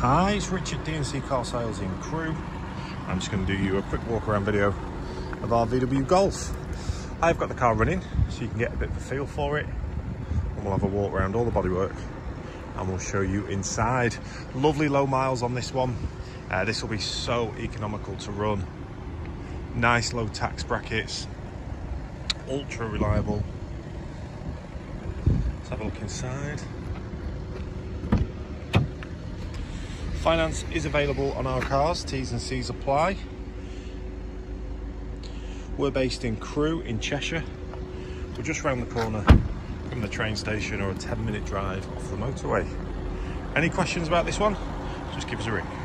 Hi, it's Richard D&C Car Sales in Crewe. I'm just going to do you a quick walk around video of our VW Golf. I've got the car running so you can get a bit of a feel for it and we'll have a walk around all the bodywork and we'll show you inside. Lovely low miles on this one. Uh, this will be so economical to run. Nice low tax brackets, ultra reliable. Let's have a look inside. Finance is available on our cars, T's and C's apply. We're based in Crewe in Cheshire. We're just round the corner from the train station or a 10 minute drive off the motorway. Any questions about this one? Just give us a ring.